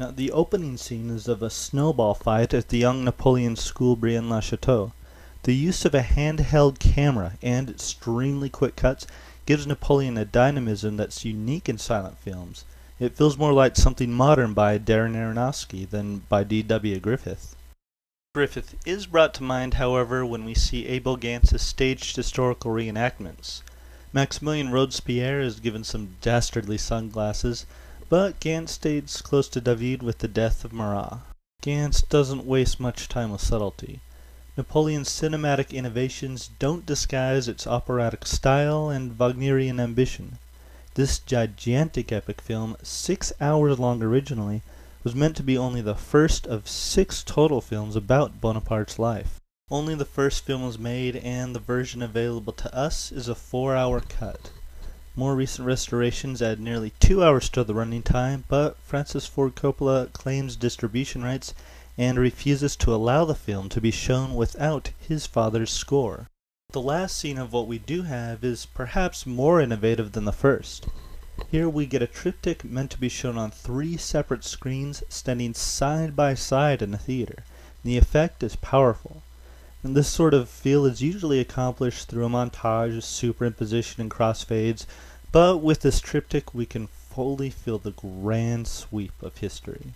Now, the opening scene is of a snowball fight at the young Napoleon's school Braine-l'Alleud. The use of a handheld camera and extremely quick cuts gives Napoleon a dynamism that's unique in silent films. It feels more like something modern by Darren Aronofsky than by D.W. Griffith. Griffith is brought to mind, however, when we see Abel Gance's staged historical reenactments. Maximilian Robespierre is given some dastardly sunglasses, but Gance stays close to David with the death of Marat. Gance doesn't waste much time with subtlety. Napoleon's cinematic innovations don't disguise its operatic style and Wagnerian ambition. This gigantic epic film, six hours long originally, was meant to be only the first of six total films about Bonaparte's life. Only the first film was made, and the version available to us is a four hour cut. More recent restorations add nearly two hours to the running time, but Francis Ford Coppola claims distribution rights and refuses to allow the film to be shown without his father's score. The last scene of what we do have is perhaps more innovative than the first. Here we get a triptych meant to be shown on three separate screens standing side by side in a theater. The effect is powerful. And this sort of feel is usually accomplished through a montage, superimposition, and crossfades, but with this triptych we can fully feel the grand sweep of history.